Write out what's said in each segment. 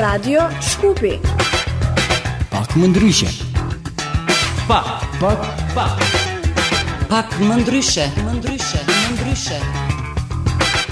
Radio Shkupi. Pak më ndryshe. Pak, pak, pak. Pak më ndryshe, më ndryshe, më ndryshe.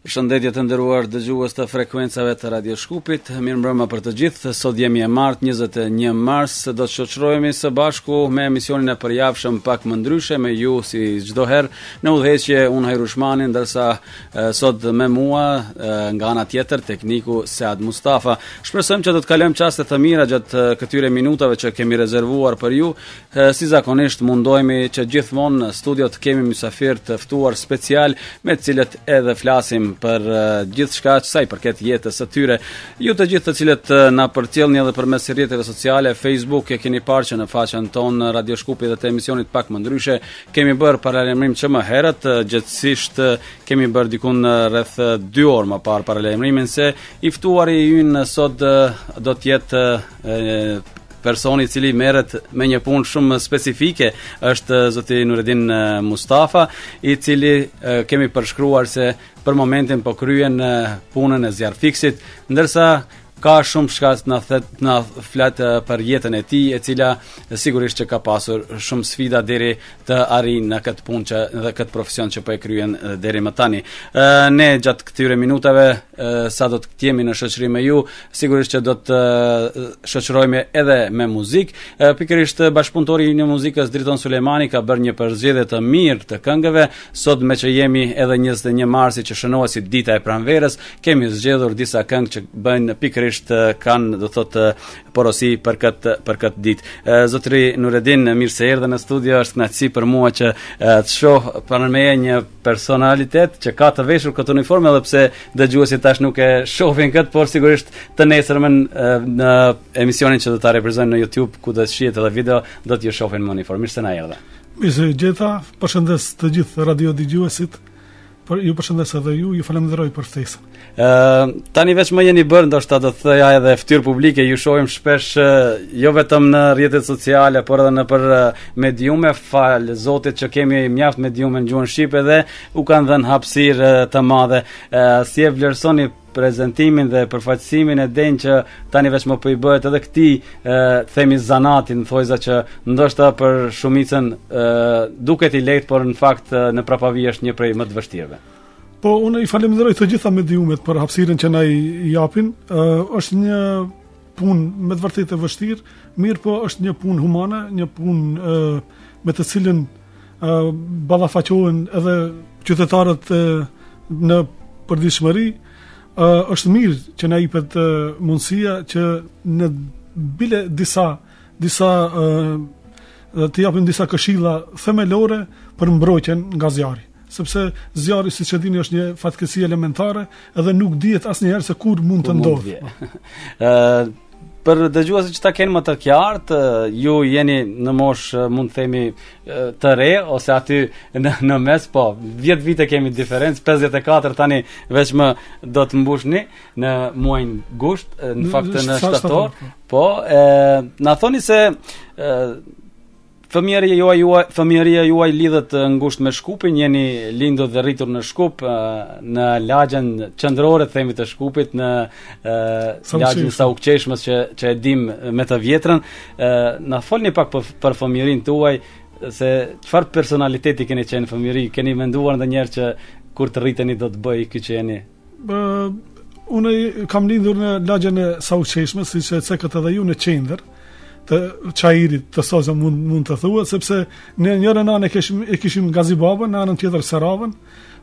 Përshëndetje të nderuar dëgjues të frekuencave të Radio Shkupit. Mirëmbrëma për të gjithë. Sot jemi e martë 21 mars, do të shoqërohemi së bashku me emisionin e përjavshëm pak më ndryshe me ju si çdo herë në udhëheqje unë Hajrush Mani, ndërsa e, sot me mua e, nga ana tjetër tekniku Sead Mustafa. Shpresojmë që do të kalojmë çaste të mira gjatë e, këtyre minutave që kemi rezervuar për ju. Si zakonisht, mundohemi që gjithmonë në studio të kemi mysafir të ftuar special me të cilët edhe flasim për gjithçka që sa i përket jetës së tyre. Ju të gjithë të cilët na përcjellni edhe përmes rrjeteve sociale, Facebook e keni parë që në faqen tonë Radio Shkupi dhe të emisionit pak më ndryshe kemi bërë paralajmërim që më herët, gjithsesi kemi bërë diku rreth 2 orë më parë paralajmërimin se i ftuari ynë sot do të jetë personi i cili merret me një punë shumë specifike është zoti Nuredin Mustafa, i cili kemi përshkruar se për momentin po kryen punën e zjarrfiksit, ndërsa ka shumë çka të na thotë të na flet për jetën e tij, e cila sigurisht që ka pasur shumë sfida deri të arrijë në këtë punë që dhe këtë profesion që po e kryen deri më tani. Ë ne gjatë këtyre minutave sa do të jemi në shoqëri me ju, sigurisht që do të shoqërohemi edhe me muzikë. Pikërisht bashkëpunëtori ynë i muzikës Driton Sulejmani ka bërë një përzgjedhje të mirë të këngëve. Sot meqë jemi edhe 21 marsi që shënohet si dita e pranverës, kemi zgjedhur disa këngë që bëjnë pikërisht kanë do thotë porosi për këtë për këtë ditë. Zotri Nuredin, mirë se erdhe në studio. Është kënaqësi për mua që të shoh pranë meje një personalitet që ka të veshur këtë uniformë edhe pse dëgjuesit tash nuk e shohin këtë, por sigurisht të nesërmën në emisionin që do ta reprizojmë në YouTube ku do të shihet edhe video, do të ju shohin me uniformë. Mirë se na erdhe. Mirë se gjeta, përshëndes të gjithë radiodëgjuesit. Po ju përshëndes edhe ju, ju falenderoj për ftesën. Ë, tani veç më jeni bërë ndoshta do të thoja edhe fytyrë publike, ju shohim shpesh jo vetëm në rrjetet sociale, por edhe nëpër mediume, falë Zotit që kemi mjaft mediume në gjuhën shqipe dhe u kanë dhënë hapësirë të madhe. Ë, si e vlerësoni prezentimin dhe përfaqësimin e denjë që tani veç më po i bëhet edhe këtij themi zanati në thonjëza që ndoshta për shumicën duket i lehtë por në fakt në prapavi është një prej më të vështirëve. Po unë i falenderoj të gjitha mediumet për hapësirën që na i japin. Uh, është një punë me të vërtetë e vështirë, mirëpo është një punë humane, një punë uh, me të cilën ballafaqohen edhe qytetarët në përditshmëri, është mirë që na jepet mundësia që në bile disa disa të japim disa këshilla themelore për mbrojtjen nga zjarri. sepse zjarri siç e dini është një fatkeqësi elementare dhe nuk dihet asnjëherë se kur mund të ndodhë. Ë për dëgjuesit që ta kenë më të qartë, ju jeni në moshë mund të themi të re ose aty në, në mes, po 10 vite kemi diferencë, 54 tani veç më do të mbushni në muajin gusht, në fakt në shtator. Po, po e, na thoni se e, Fëmijëria juaj juaj, fëmijëria juaj lidhet ngushtë me Shkupin, jeni lindur dhe rritur në Shkup, në lagjen qendrore të themit të Shkupit, në lagjen Sauqeshmës që që e dim më të vjetrën. Na folni pak për, për fëmijërinë tuaj se çfarë personaliteti keni qenë fëmijëri, keni menduar ndonjëherë që kur të rriteni do të bëheni ky që jeni? unë kam lindur në lagjen e Sauqeshmës, siç e cekët edhe ju në qendër, të Çairit të sotëm mund, mund të thuhet, sepse në njërën anë e kishim, e kishim Gazi Babën, në anën tjetër Seravën,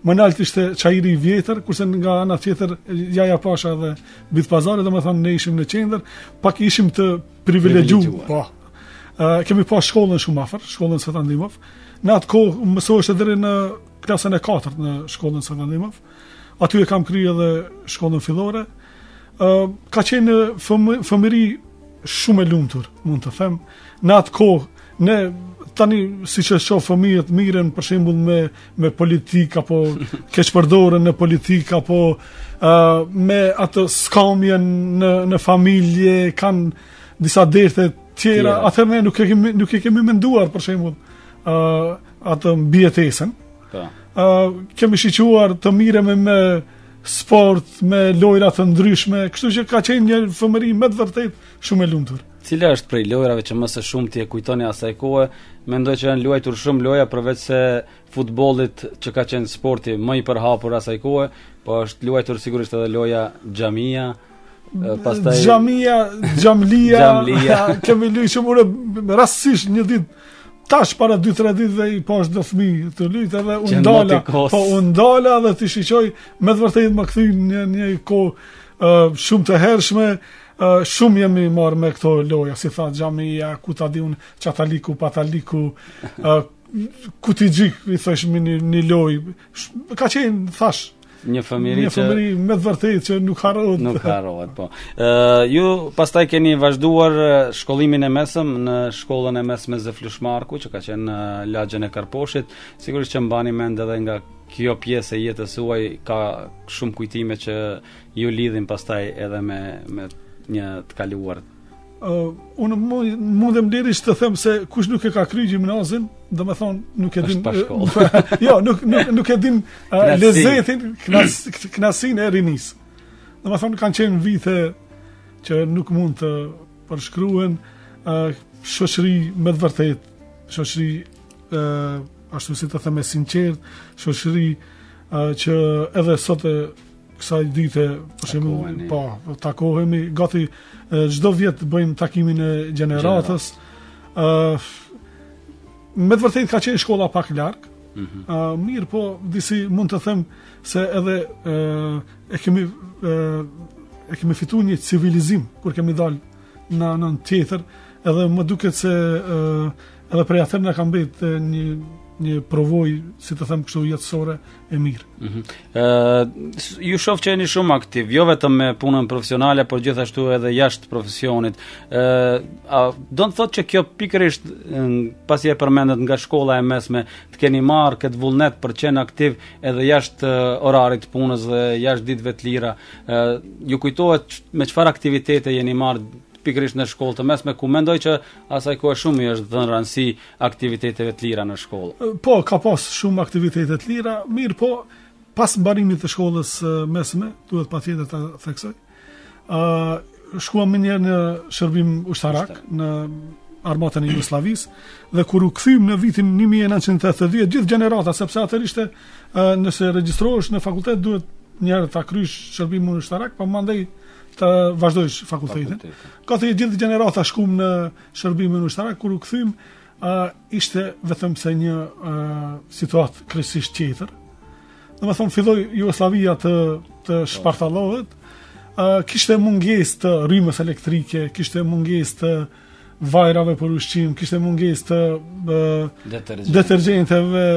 më nalt ishte Çairi i vjetër, kurse nga ana tjetër Jaja Pasha dhe Bit Pazari, domethënë ne ishim në qendër, pak ishim të privilegjuar, po, uh, kemi pas shkollën shumë afër, shkollën Cvetan Dimov, në atë kohë mësoheshte deri në klasën e 4 në shkollën Cvetan Dimov, Aty e kam kry edhe shkollën fillore. Ka qenë fëmiri shumë e lumtur, mund të them. Në atë kohë, ne tani siç shoh fëmijët miren për shembull me me politikë apo keqpërdoren në politikë apo uh, me atë skamjen në në familje kanë disa derte tjera, yeah. atëherë ne nuk e kemi nuk e kemi menduar për shembull uh, atë mbijetesën. Po. Ë uh, kemi shiquar të miremi me sport, me lojra të ndryshme, kështu që ka qenë një fëmëri me të vërtet shumë e lumtur. Cila është prej lojërave që më së shumti e kujtoni asaj kohe? Mendoj që janë luajtur shumë loja përveç se futbollit që ka qenë sporti më i përhapur asaj kohe, po është luajtur sigurisht edhe loja xhamia, Pastaj xhamia, xhamlia, xhamlia. kemi lujt shumë rastësisht një ditë tash para 2-3 ditëve i pash do fëmi tu lujt edhe u ndala, po u ndala dhe t'i shiqoj me të vërtetë më kthy një, një kohë uh, shumë të hershme, uh, shumë jemi marrë me këto loja, si tha xhamia, ku ta di unë çataliku, pataliku, uh, kutixhik, i thoshmi një, një lojë, Ka qenë, thash, një fëmijëri një fëmijëri që... me të vërtetë që nuk harrohet. Nuk harrohet, po. Ë uh, ju pastaj keni vazhduar shkollimin e mesëm në shkollën e mesme Zef Lush Marku që ka qenë në lagjen e Karposhit. Sigurisht që mbani mend edhe nga kjo pjesë e jetës suaj ka shumë kujtime që ju lidhin pastaj edhe me me një të kaluar Uh, unë mundem lirisht të them se kush nuk e ka kry gjimnazin, domethënë nuk e din... jo, nuk, nuk, nuk e din uh, lezetin, knaq, knaqsinë e rinisë. Domethënë kanë qenë vite që nuk mund të përshkruhen uh, shoqri me të vërtetë, shoqri uh, ashtu si të them e sinqertë, shoqri uh, që edhe sot e kësaj dite, për shembull, po, po, takohemi gati çdo vit bëjmë takimin e gjeneratës. ë uh, Me të vërtetë ka qenë shkolla pak larg. Ëh, mm -hmm. uh, mirëpo disi mund të them se edhe ë uh, e kemi ë uh, e kemi fituar një civilizim kur kemi dalë në anën tjetër, edhe më duket se ë uh, Edhe prej atëherë na ka mbet një një përvojë, si të them kështu, jetësore e mirë. Ëh, mm -hmm. uh, ju shoh që jeni shumë aktiv, jo vetëm me punën profesionale, por gjithashtu edhe jashtë profesionit. Ëh, uh, do të thotë që kjo pikërisht pasi e përmendët nga shkolla e mesme, të keni marrë këtë vullnet për të qenë aktiv edhe jashtë uh, orarit të punës dhe jashtë ditëve të lira. Ëh, uh, ju kujtohet me çfarë aktivitete jeni marrë pikërisht në shkollë të mesme ku mendoj që Asaj kohe shumë i është dhënë rëndësi aktiviteteve të lira në shkollë. Po, ka pas shumë aktivitete të lira, mirëpo, pas mbarimit të shkollës së mesme, duhet patjetër ta theksoj, uh, shkuam menjëherë në shërbim ushtarak, në armatën e Jugosllavisë dhe kur u kthym në vitin 1980 gjithë gjenerata sepse atëherë ishte nëse regjistrohesh në fakultet duhet një herë ta kryesh shërbimin ushtarak pa po mandej të vazhdojsh fakultetin. Kah e gjithë gjenerata shkum në shërbimin ushtarak, kur u kthym, ishte vetëm se një situatë krejtësisht tjetër. Domethënë, filloi Jugosllavia të, të shpartallohet, kishte mungesë të rrymës elektrike, kishte mungesë të vajrave për ushqim, kishte mungesë të detergjenteve.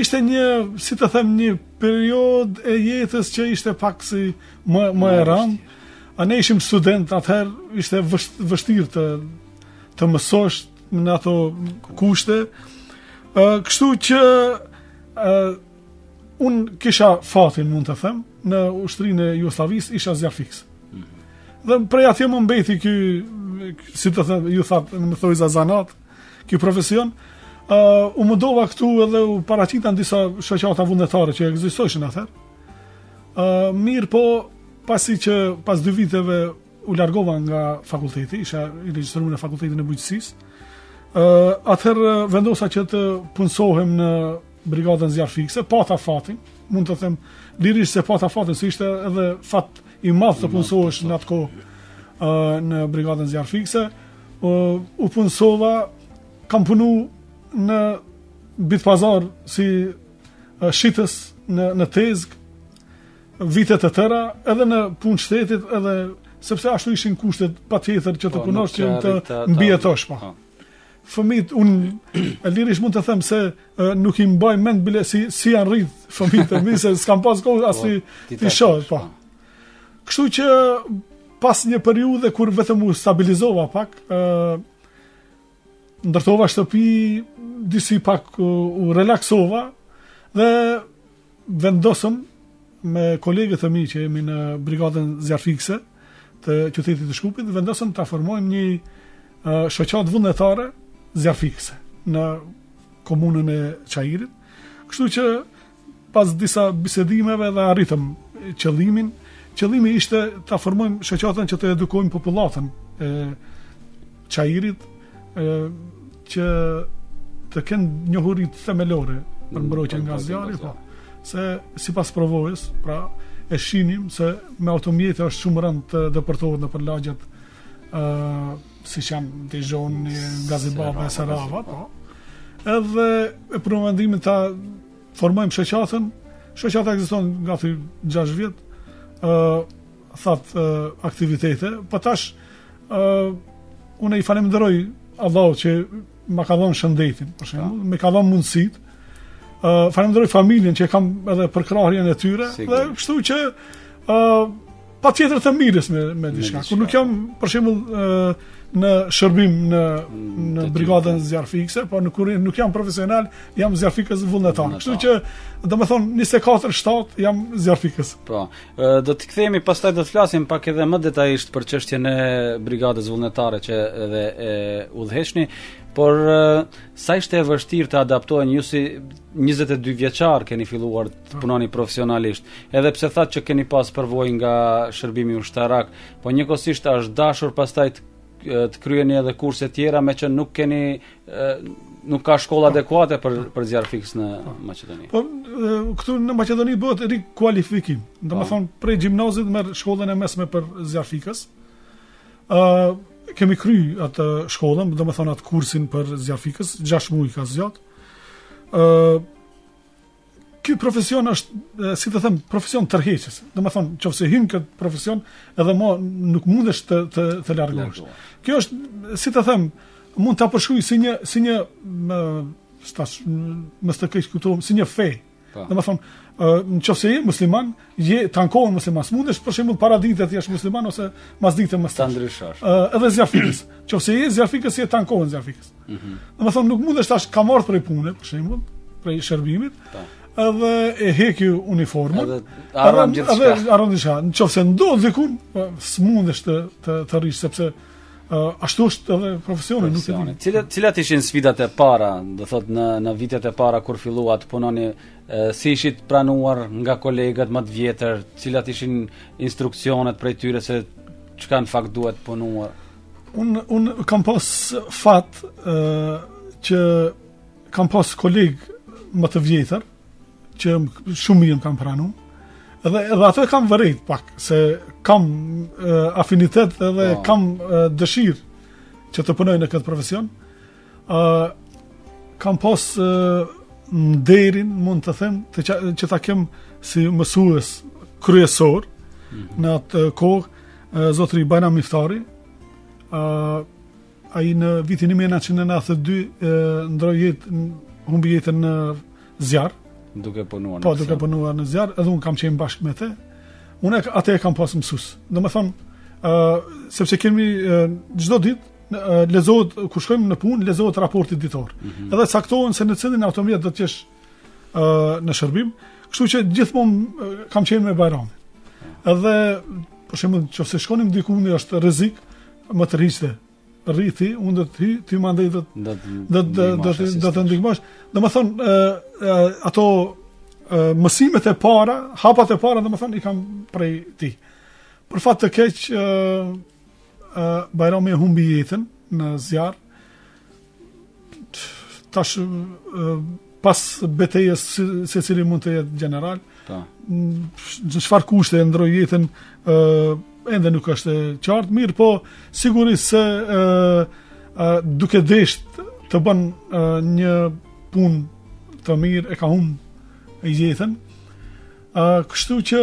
Ishte një, si të them, një periodë e jetës që ishte pak si më, më e randë. A ne ishim student atëherë ishte vështirë të të mësosh në ato kushte. Ë kështu që ë unë kisha fatin mund të them në ushtrinë e Jugosllavisë isha zjarrfikës. Mhm. Dhe prej atje më mbeti ky si të them ju thatë në mëthojë zanat, ky profesion. Ë uh, u mundova këtu edhe u paraqita në disa shoqata vullnetare që ekzistojshin atëherë. Ë uh, mirëpo Pasi që pas dy viteve u largova nga fakulteti, isha i regjistruar në Fakultetin e Bujqësisë, atëherë vendosa që të punësohem në brigadën zjarrfikëse, pata fatin, mund të them lirisht se pata fatin, se ishte edhe fat i madh të punësohesh në atë kohë në brigadën zjarrfikëse, u punësova, kam punu në Bit Pazar si shitës në, në tezgë, vite të tëra edhe në punë shtetit edhe sepse ashtu ishin kushtet patjetër që të po, punosh që të mbijetosh po. po. Fëmijët unë lirisht mund të them se nuk i mbaj mend bile si si janë rrit fëmijët të mi se s'kam pas kohë po, as t'i t'i shoh po. Kështu që pas një periudhe kur vetëm u stabilizova pak ë Ndërtova shtëpi, disi pak u relaksova dhe vendosëm me kolegët e mi që jemi në brigadën zjarrfikëse të qytetit të Shkupit, vendosëm të formojmë një uh, shoqatë vullnetare zjarrfikëse në komunën e Çairit. Kështu që Pas disa bisedimeve dhe arritëm qëllimin. Qëllimi ishte ta formojmë shoqatën që të edukojmë popullatën e Çairit, ë që të kenë njohuri themelore për mbrojtjen nga zjarri, po. Se sipas përvojës, pra e shihnim se me automjete është shumë rëndë të depërtohet nëpër lagjet ë Siç janë Dizhoni, Gazi Babë e Serava, po. Edhe e prumë vendimin të formojmë shoqatën, shoqata ekziston gati 6 vjet, uh, thatë uh, aktivitete, për po tash, uh, unë e falënderoj Allahun që ma ka dhonë shëndetin, për shembull, po. më ka dhonë mundësitë, uh, falënderoj familjen që kam edhe përkrahjen e tyre, dhe kështu që uh, patjetër të mirresh me, me diçka. Kur nuk jam, po. për shembull, në shërbim në, mm, në brigadën zjarrfikëse, po në kur nuk jam profesional, jam zjarrfikës vullnetar. Kështu që, domethënë, 24-7 jam zjarrfikës. Po, do të kthehemi, pastaj do të flasim pak edhe më detajisht për çështjen e brigadës vullnetare që edhe e udhëheqni, por sa ishte e vështirë të adaptoheni ju si 22 vjeçar keni filluar të punoni profesionalisht. Edhe pse thatë që keni pas përvojë nga shërbimi ushtarak, po njëkohësisht është dashur pastaj të të kryeni edhe kurse tjera me që nuk keni nuk ka shkolla po. adekuate për për zjarrfikës në po. Maqedoni. Po këtu në Maqedoni bëhet rikualifikim. Domethënë po. prej gjimnazit merr shkollën e mesme për zjarrfikës. ë uh, kemi kry atë shkollën, domethënë atë kursin për zjarrfikës, 6 muaj ka zgjat. ë uh, Ky profesion është, si të them, profesion tërheqës. Domethënë, qoftë se hyn n'këtë profesion, edhe mo nuk mundesh të, të, të largohesh. Kjo është, si të them, mund ta përshkruj si një, si një, më, stash, më së të kejtë si një fej. Po. Domethënë, në qoftë se je musliman, je tanë kohën musliman, s'mundesh, për shembull para dite të jesh musliman ose mas dite mos të ndryshosh. Ë edhe zjarrfikës. Nëse je zjarrfikës je tanë kohën zjarrfikës. Ëh. Mm -hmm. Domethënë nuk mundesh tash kam marru punë, për shembull, shërbimin. Po. Edhe e heki uniformën. Edhe harron gjithçka. Edhe harron gjithçka. Nëse ndodh diku, po, s'mundesh të të të rrish sepse uh, ashtu është edhe profesioni, nuk e di. Cilat cilat ishin sfidat e para, do thot në në vitet e para kur filluat të punoni si ishit pranuar nga kolegët më të vjetër, cilat ishin instruksionet prej tyre se çka në fakt duhet punuar? Un un kam pas fat ë uh, që kam pas kolegë më të vjetër që shumë mirë m'kanë pranuar. Edhe edhe ato e kanë vërejt pak se kam uh, afinitet edhe oh. kam uh, dëshirë që të punoj në këtë profesion. Uh, kam pas uh, nderin, mund të them, të që, që ta kem si mësues kryesor mm -hmm. në atë kohë, uh, zotri Bajram Iftari, uh, ai në vitin 1992 uh, ndërroi jetë, humbi jetën në zjarr, duke punuar po, në zjarr. Po, duke punuar në zjarr, edhe unë kam qenë bashkë me te, unë atë e kam pas mësues. Domethënë, uh, sepse kemi uh, çdo ditë, lexohet kur shkojmë në punë, lexohet raporti ditor. Mm -hmm. Edhe caktohen se në cilin automjet do të jesh ë në shërbim. Kështu që gjithmonë kam qenë me Bajramin. Edhe për shembull, nëse shkonim diku në është rrezik, më thoshte: Rri ti, unë do të hy, ti mandej do të do të do të do të ndihmosh. Domethënë, ë ato mësimet e para, hapat e para, domethënë i kam prej tij. Për fat të keq, Bajrami e humbi jetën në zjarr. Tash pas betejës secili mund të jetë gjeneral. Po. Në çfarë kushte e ndroi jetën ë ende nuk është e qartë, mirëpo sigurisht se ë duke desht të bën një punë të mirë e ka humb jetën. A, kështu që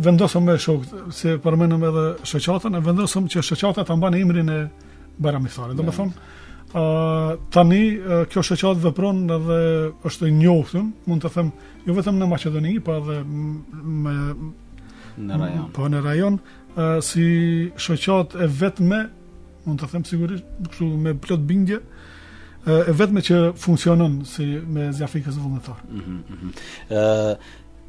vendosëm me shokët, se përmendëm edhe shoqatën, e vendosëm që shoqata ta mban imrin e Bajram Iftarit. Do më thonë, Uh, tani uh, kjo shoqatë vepron edhe është e njohur, mund të them, jo vetëm në Maqedoni, por edhe në në rajon. Po në rajon uh, si shoqatë e vetme Mund ta them sigurisht, kështu me plot bindje, e vetme që funksionon si me zjarrfikës vullnetar. Mm -hmm, mm -hmm. Ë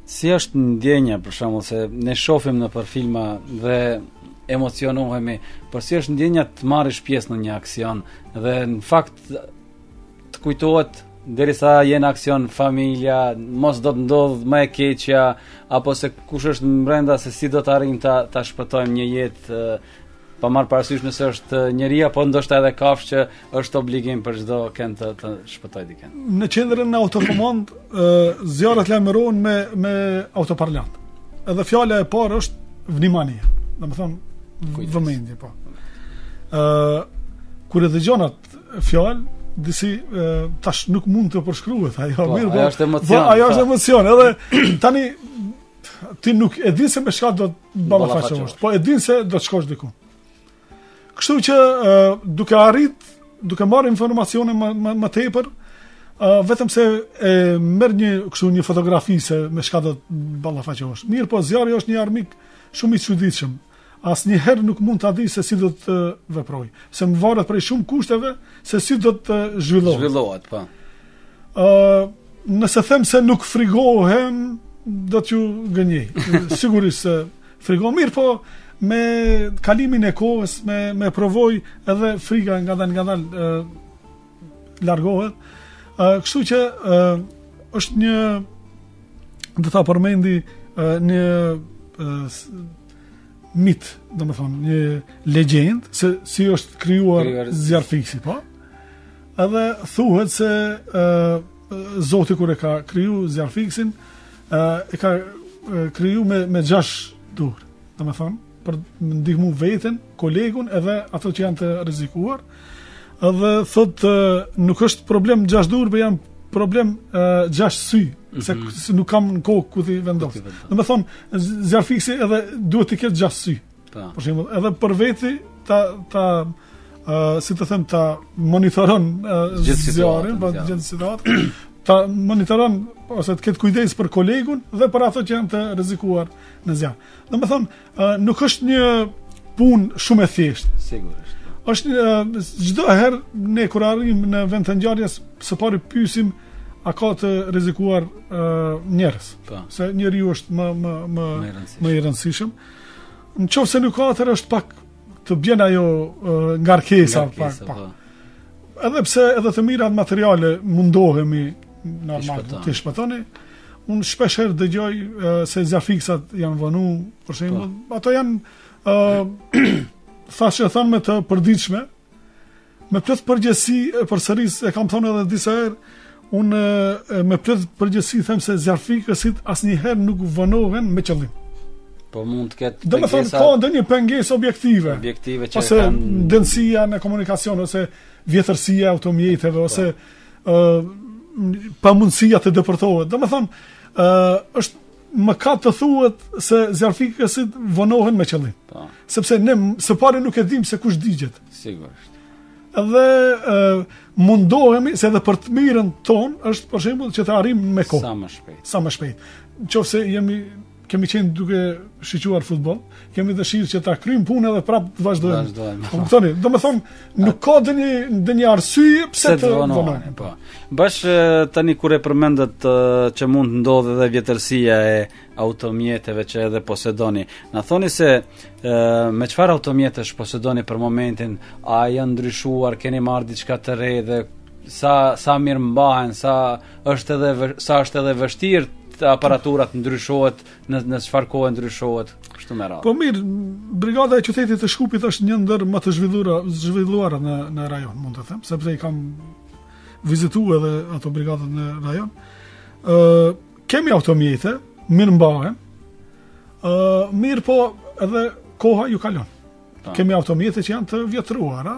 si është ndjenja për shembull se ne shohim nëpër filma dhe emocionohemi, por si është ndjenja të marrësh pjesë në një aksion dhe në fakt të kujtohet derisa je në aksion familja, mos do të ndodhë më e keqja apo se kush është brenda se si do të arrijmë ta ta shpëtojmë një jetë pa marr parasysh nëse është njeri apo ndoshta edhe kafshë që është obligim për çdokënd të, të shpëtojë dikën. Në qendrën në Autokomandë zjarrat lajmërohen me me autoparlant. Edhe fjala e parë është vnimanie. Domethënë vëmendje po. Ë kur e dëgjon atë fjalë disi tash nuk mund të përshkruhet ajo po, mirëpo. Ajo është emocion. Po, ajo është emocion. Edhe tani ti nuk e di se me çka do të Ballafaqohesh. Po e din se do të shkosh diku. Kështu që duke arrit, duke marrë informacione më më, më tepër, uh, vetëm se e merr një kështu një fotografi se me çka do të ballafaqohesh. Mirëpo zjarri është një armik shumë i çuditshëm. Asnjëherë nuk mund ta dish se si do të veprojë, se më varet prej shumë kushteve se si do të zhvillohet. Zhvillohet, po. Ë, nëse them se nuk frigohem, do t'ju gënjej. Sigurisht se frigohem, mirëpo me kalimin e kohës, me me përvojë edhe friga ngadal ngadal ë largohet. Ë, kështu që ë është një do ta përmendi një mit, domethënë, një legjendë, se si është krijuar zjarrfiksi, po? Edhe thuhet se ë Zoti kur e ka kriju zjarrfiksin, ë e ka kriju me me gjashtë duar. Domethënë, për të ndihmu veten, kolegun edhe ato që janë të rrezikuar. Edhe thotë nuk është problem gjashtë duar, por janë problem gjashtë sy, se mhm. nuk kam në kokë ku t'i vendos. Domethënë, zjarrfiksi edhe duhet të ketë gjashtë sy. Po. Për shembull, edhe për veti ta ta uh, si të them ta monitoron uh, zjarrin, po gjithë situatën, ta monitoron ose të ketë kujdes për kolegun dhe për ata që janë të rrezikuar në zjarr. Domethënë, uh, nuk është një punë shumë e thjeshtë. Sigurisht. Është çdo uh, herë ne kur arrijmë në vend të ngjarjes, së pari pyesim a ka të rrezikuar uh, njerëz. Po. Se njeriu është më më më më i rëndësishëm. Më Në qoftë se nuk atëherë është pak të bien ajo ngarkesa, ngarkesa pak, pak. Po. Edhe pse edhe të mirat materiale mundohemi normal t'i shpëtojmë, unë shpesh herë dëgjoj se zjarrfiksat janë vonu, për shembull, po. ato janë uh, thashetheme të përditshme, Me plot përgjegjësi e përsëris, e kam thënë edhe disa herë, unë me plot përgjegjësi them se zjarrfikësit asnjëherë nuk vonohen me qëllim. Po mund të ketë Domethënë ka ndonjë pengesë objektive. Objektive që ose kanë dendësia në komunikacion ose vjetërsia e automjeteve po. ose ë uh, pamundësia të depërtohet. Domethënë ë uh, është Mëkat të thuhet se zjarrfikësit vonohen me qëllim. Po. Sepse ne së pari nuk e dimë se kush digjet. Sigurisht. Dhe e, mundohemi se edhe për të mirën tonë është për shembull që të arrijmë me kohë. Sa më shpejt. Sa më shpejt. Në qoftë se jemi kemi qenë duke shiquar futboll, kemi dëshirë që ta kryjmë punën edhe prapë të vazhdojmë. Vazhdojmë. Po kuptoni, domethënë nuk ka ndonjë ndonjë arsye pse të vonojmë. Po. Bash tani kur e përmendët që mund të ndodhë edhe vjetërsia e automjeteve që edhe posedoni. Na thoni se me çfarë automjetesh posedoni për momentin? A janë ndryshuar, keni marrë diçka të re dhe sa sa mirë mbahen, sa është edhe sa është edhe vështirë aparaturat ndryshohet në në çfarë kohe ndryshohet kështu me radhë. Po mirë, brigada e qytetit të Shkupit është një ndër më të zhvilluara zhvilluar në në rajon, mund të them, sepse i kam vizituar edhe ato brigadat në rajon. Ë uh, kemi automjete, mirë mbahen. Ë uh, mirëpo edhe koha ju kalon. Ta. Kemi automjete që janë të vjetruara.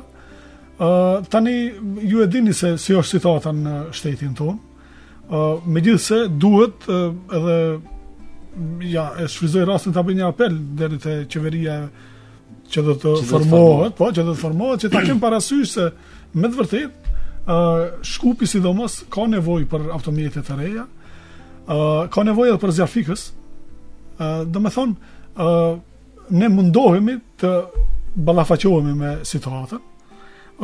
Ë uh, tani ju e dini se si është situata në shtetin tonë. Uh, megjithëse duhet uh, edhe ja, e shfrytëzoj rastin të jap një apel deri te qeveria që do të formohet, po, që do të formohet, që ta ketë parasysh se me të vërtetë, uh, Shkupi sidomos ka nevojë për automjete të reja, uh, ka nevojë edhe për zjarrfikës, uh, domethënë, uh, ne mundohemi të ballafaqohemi me situatën,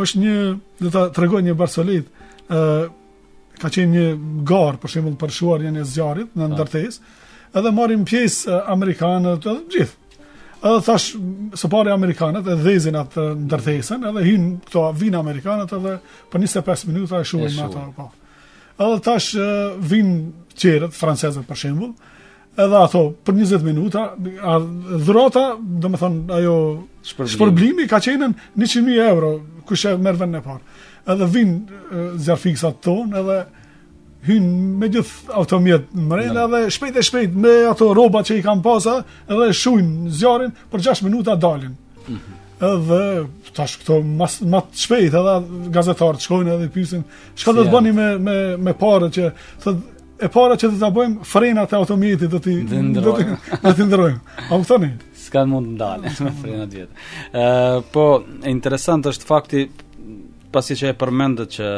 është një, do të tregoj një barsoletë, uh, ka qenë një garë, për shembull, për shuarjen e zjarrit në ndërtesë, edhe marrin pjesë amerikanët edhe të gjithë. Edhe tash së pari amerikanët e dhezin atë ndërtesën, edhe hyn këto vin amerikanët edhe për 25 minuta e shuajnë ato. Po. Edhe tash vin tjerët francezët për shembull, edhe ato për 20 minuta, a dhurata, domethënë, ajo shpërblimi, shpërblimi ka qenë 100.000 euro, kush e merr vendin e parë. Edhe vinë zjarrfiksat tonë, edhe hynë me gjithë automjet mrena, edhe shpejt e shpejt me ato roba që i kan pas, edhe shujnë zjarrin, për 6 minuta dalin. Mm -hmm. Edhe tash këto ma, ma shpejt edhe gazetarët shkojnë edhe pysin, çka do të bëni me, me, me paret që, thotë, e para që do të bëjmë frenat e automjetit do t'i do t'i do t'i ndrrojmë. A kuptoni? S'ka mund të ndalet me frenat e vjetër. Ë uh, po interesant është fakti pasi që e përmendët që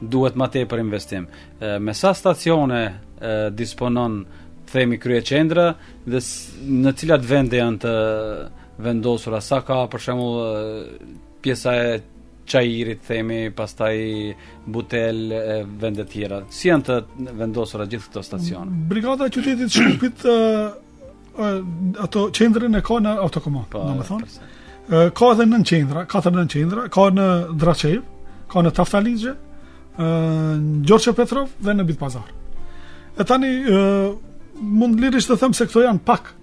duhet më tepër investim. Uh, me sa stacione uh, disponon themi kryeqendra dhe në cilat vende janë të vendosura sa ka për shembull pjesa e Çairit themi, pastaj Butel e vendet tjera. Si janë të vendosura gjithë këto stacione? Brigada e qytetit Shkupit ato qendrën e ka në Autokomandë, po, domethënë. Ka edhe nënqendra, katër nënqendra, ka në Draçevë, ka në Taftalixhe, në Gjorçe Petrov dhe në Bit Pazar. E tani, mund lirisht të them se këto janë pak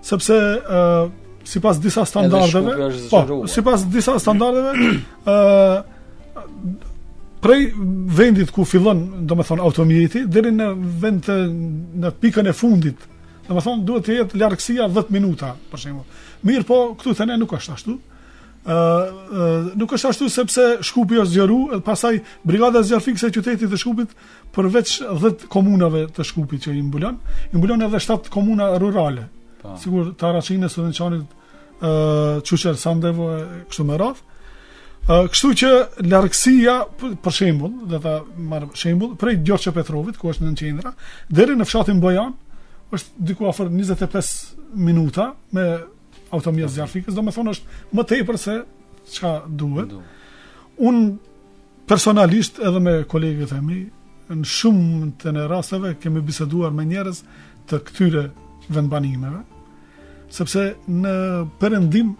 Sepse ë uh, sipas disa standardeve, po, sipas disa standardeve ë uh, prej vendit ku fillon, domethënë automjeti deri në vend, te në pikën e fundit, domethënë duhet të jetë largësia 10 minuta, për shembull. Mirëpo këtu te ne nuk është ashtu. ë uh, uh, nuk është ashtu sepse Shkupi është zgjeru, pastaj brigada zjarrfikëse e qytetit të Shkupit Përveç 10 komunave të Shkupit që i mbulon, i mbulon edhe 7 komuna rurale. Po. Sikur Haraçinë, Studeniçani, ë Çuçer Sandevo e kështu me radhë. Ë kështu që largësia për, për shembull, do ta marr shembull, prej Gjorçe Petrovit, ku është nënqendra, deri në fshatin Bojan, është diku afër 25 minuta me automjet zjarrfikës, domethënë është më tepër se çka duhet. Unë Personalisht edhe me kolegët e mi, në shumtën e rasteve kemi biseduar me njerëz të këtyre vendbanimeve, sepse në perëndim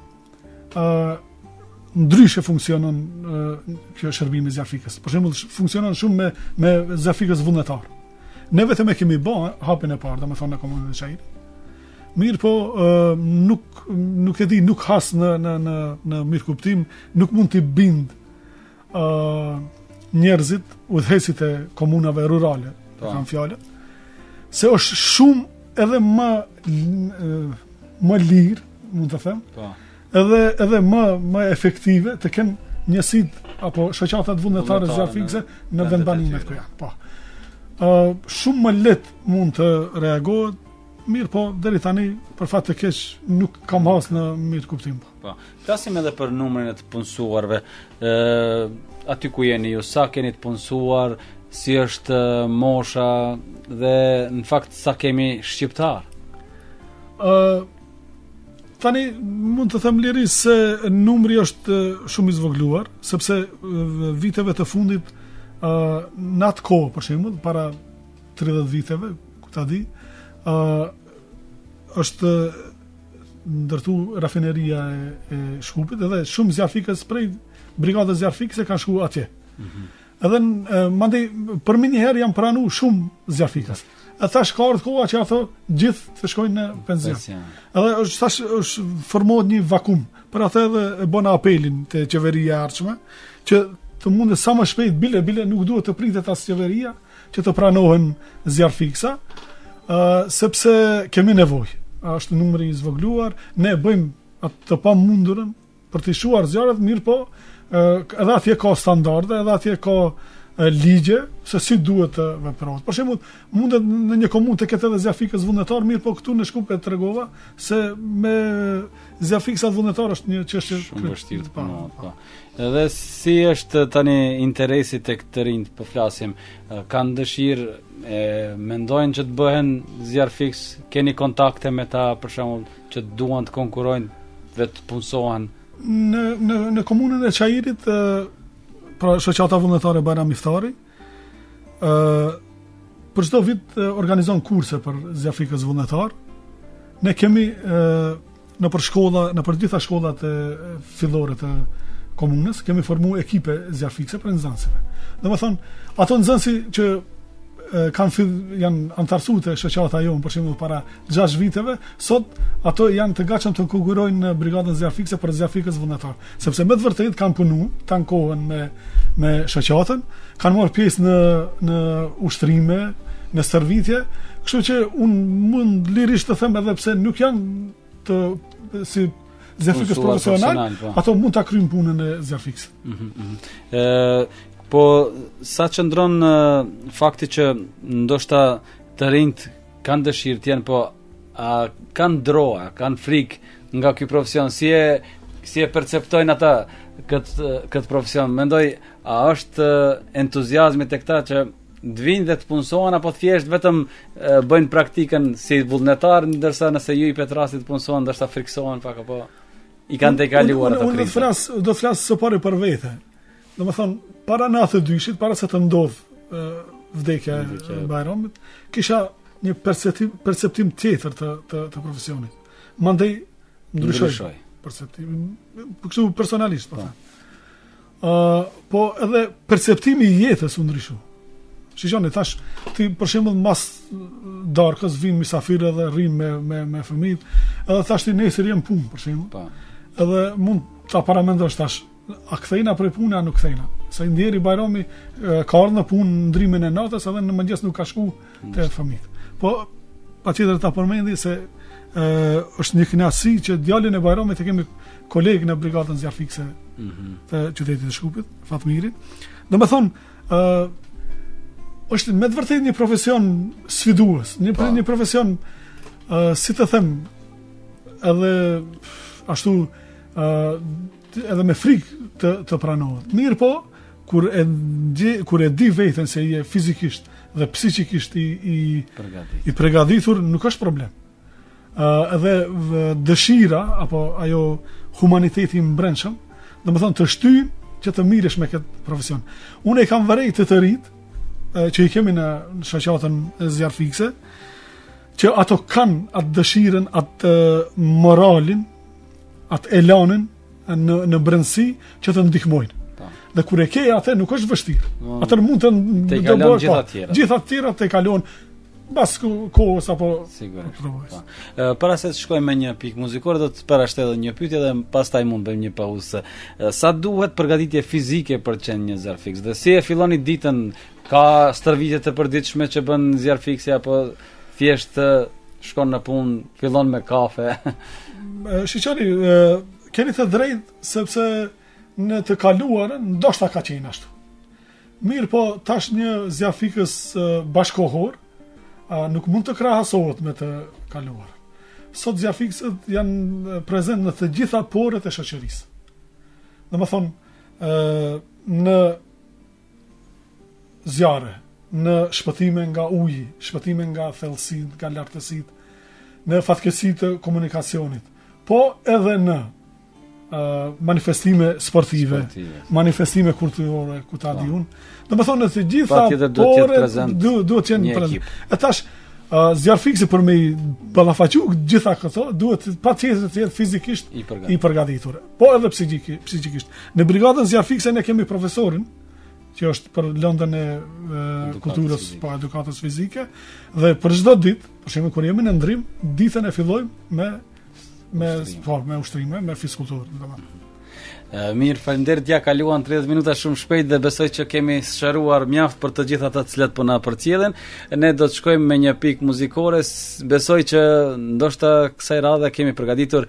ndryshe funksionon kjo shërbimi zjarrfikës. Për shembull, funksionon shumë me, me zjarrfikës vullnetarë. Ne vetëm e kemi ba hapin e parë, domethënë në komunën e Çairit, mirëpo nuk, nuk e di, nuk has në, në, në, në mirëkuptim, nuk mund t'i bind uh, njerëzit, udhëheqësit e komunave rurale, po. e kam fjalën, se është shumë edhe më më lirë, mund të them. Po. Edhe edhe më më efektive të kenë njësit apo shoqatat vullnetare zjarrfikse në, në vendbanimet ku janë. Po. Ë uh, shumë më lehtë mund të reagohet, mirëpo deri tani për fat të keq nuk kam has në mirëkuptim. Po. Po, flasim edhe për numrin e të punësuarve. Ë aty ku jeni ju, sa keni të punësuar, si është mosha dhe në fakt sa kemi shqiptar. Ë tani mund të them lirisht se numri është shumë i zvogëluar, sepse viteve të fundit ë në atë kohë, për shembull, para 30 viteve, ku ta di, ë është ndërtu rafineria e, e Shkupit edhe shumë zjarrfikës prej brigadës zjarrfikëse kanë shku atje. Mm -hmm. Edhe mandej përnjëherë janë pranu shumë zjarrfikës. E tash ka ardh koha që ato gjithë të shkojnë në pension. Edhe është tash është formohet një vakum. Për atë edhe e bëna apelin te qeveria e ardhshme që të mundë sa më shpejt bile bile nuk duhet të pritet as qeveria. që të pranohen zjarrfiksa, sepse kemi nevojë, është numri i zvogëluar, ne bëjmë atë të pamundurën për t'i shuar zjarret, mirëpo, edhe atje ka standarde, edhe atje ka ligje se si duhet të veprohet. Për shembull, mundet në një komunë të ketë edhe zjarrfikës vullnetar, mirëpo këtu në Shkup e tregova se me zjarrfikësat vullnetar është një çështje shumë e vështirë të punohet. Po. Edhe si është tani interesi tek të rinjtë po flasim? Kanë dëshirë, e, mendojnë që të bëhen zjarrfikës, keni kontakte me ta për shembull që duan të konkurrojnë dhe të punësohen? Në, në, në komunën e Çairit, pra shoqata vullnetare Bajram Miftari, e, për çdo vit organizon kurse për zjarrfikës vullnetar, ne kemi e, Nëpër shkolla, nëpër gjitha shkollat e fillore të komunës, kemi formu ekipe zjarrfikëse prej nxënësve. Domethënë, ato nxënësi që kanë fill, janë anëtarësu te shoqata jonë, për shembull para 6 viteve, sot ato janë të gatshëm të konkurrojnë në brigadën zjarrfikëse për zjarrfikës vullnetar. sepse me të vërtetë kanë punu, tan kohën me me shoqatën, kanë marrë pjesë në në ushtrime, në stërvitje, kështu që unë mund lirisht të them edhe pse nuk janë të si zjarrfikës profesional, po. ato mund ta kryjnë punën e zjarrfikësit. Ëh, mm -hmm. ëh. po sa qëndron fakti që ndoshta të rinjtë kanë dëshirë të jenë, po A kanë dro, a kanë frikë nga ky profesion? Si e, si e perceptojnë ata këtë këtë profesion? Mendoj, a është entuziazmi tek ta që të vinë dhe të punësohen apo thjesht vetëm bëjnë praktikën si vullnetarë ndërsa nëse ju ipet rasti të punësohen ndoshta friksohen pak apo i kanë tejkaluar ato kriza. Unë do të flas, do të flas së pari për vete. Domethënë, para nëntëdhedyshit, para se të ndodh vdekja e Bajramit, kisha një perceptim, perceptim tjetër të, të, të profesionit. Mandej, ndryshoi, ndryshoi perceptimi, po kështu personalisht, po. Uh, po edhe perceptimi i jetës u ndryshu. Shiqoni, tash, ti për shembull mas darkës vin misafirë dhe rrin me, me, me fëmijët, edhe tash ti nesër je n'punë, për shembull. Po. Edhe mund ta paramendosh tash, A kthejna prej pune, a nuk kthejna? Se i ndjeri Bajrami, ka ardhë në punë në ndrimin e natës, edhe në mëngjes nuk ka shku te fëmijët. Po, patjetër ta përmendi se e, është një knaqësi që djalin e Bajramit e kemi koleg në brigadën zjarrfikëse mm -hmm. të qytetit të Shkupit, Fatmirin. Domethënë, është me të vërtetë një profesion sfidues, një, po. një profesion, e, si të them, edhe ashtu, e, edhe me frikë të të pranohet. Mirpo kur e di kur e di veten se je fizikisht dhe psiqikisht i i pregaditur, i pregaditur nuk është problem. ë uh, edhe vë, dëshira apo ajo humaniteti i brendshëm, domethënë të shtyn që të miresh me këtë profesion. Unë e kam vërejt te të rijtë uh, që i kemi në shoqatën zjarrfikëse që ato kanë atë dëshirën, atë moralin atë elanin në në brendësi që të ndihmojnë. Po. Dhe kur e ke atë nuk është vështirë. Po. Atë mund të të kalon gjithë ato tjera. Gjithë ato tjera të kalon pas kohës apo sigurisht. Po. Ë para se të shkojmë me një pikë muzikore do të parashtroj edhe një pyetje dhe pastaj mund bëjmë një pauzë. Sa duhet përgatitje fizike për të qenë një zjarrfikës? Dhe si e filloni ditën? Ka stërvitje të përditshme që bën zjarrfikësi apo Thjesht shkon në punë, fillon me kafe. Shiqoni, keni të drejtë sepse në të kaluarën ndoshta ka qenë ashtu. Mirëpo, tash një zjarrfikës bashkëkohor nuk mund të krahasohet me të kaluarën. Sot zjarrfikësit janë prezent në të gjitha poret e shoqërisë. Domethënë, në zjarre, në shpëtime nga uji, shpëtime nga thellësitë, nga lartësitë, në fatkeqësi të komunikacionit, po edhe në manifestime sportive, manifestime kulturore, ku ta di unë. Domethënë te të gjitha po re duhet të jenë prezant. E tash uh, zjarrfiksi për me i ballafaqu të gjitha këto, duhet pra të jetë fizikisht i përgatitur. Po edhe psikikisht. Në brigadën zjarrfikëse ne kemi profesorin, që është për lëndën e, kulturës, po edukatës fizike, dhe për çdo ditë, për shembull kur jemi në ndrim, ditën e fillojmë me me po me ushtrime, me fiskulturë, domethënë. Mirë, faleminderit, ja kaluan 30 minuta shumë shpejt dhe besoj që kemi sqaruar mjaft për të gjitha ato të cilat po na përcjellin. Ne do të shkojmë me një pikë muzikore, besoj që ndoshta kësaj radhe kemi përgatitur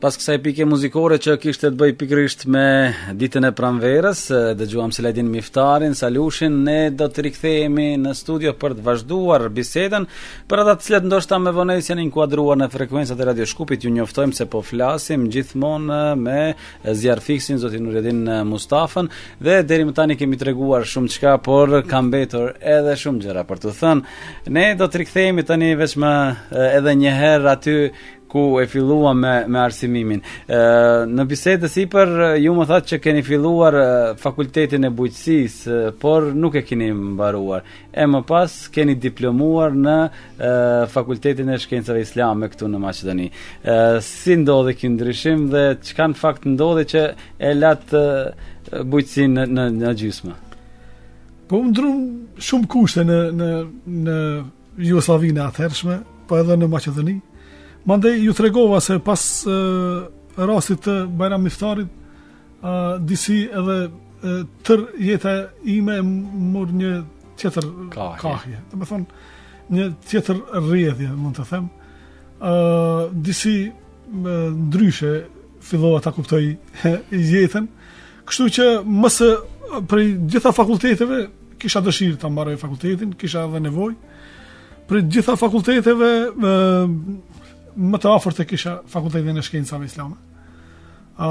Pas kësaj pike muzikore që kishte të bëjë pikërisht me ditën e pranverës, dëgjuam Selajdin Miftarin, Salushin, ne do të rikthehemi në studio për të vazhduar bisedën. Për ata të cilët ndoshta me vonesë janë inkuadruar në frekuencat e Radio Shkupit, ju njoftojmë se po flasim gjithmonë me zjarrfiksin zoti Nuredin Mustafën dhe deri më tani kemi treguar shumëçka por ka mbetur edhe shumë gjëra për të thënë ne do të rikthehemi tani vetëm edhe një herë aty ku e filluam me me arsimimin. Ë në bisedë sipër ju më thatë që keni filluar fakultetin e bujqësisë, por nuk e keni mbaruar. E më pas keni diplomuar në Fakultetin e Shkencave Islame këtu në Maqedoni. Si ndodhi ky ndryshim dhe çka në fakt ndodhi që e latë bujqësinë në në, në gjysmë? Po u ndrrun shumë kushte në në në Jugosllavinë e atëhershme, po edhe në Maqedoni. Mandej ju tregova se pas rastit të Bajram Miftarit disi edhe tërë jeta ime e mori një tjetër kahje. Domethënë, një tjetër rrjedhje, mund të them. Uh, disi e, ndryshe fillova ta kuptoj jetën. Kështu që më së prej gjitha fakulteteve kisha dëshirë ta mbaroj fakultetin, kisha edhe nevojë. Prej të gjitha fakulteteve më të afërt e kisha fakultetin e shkencave islame. a,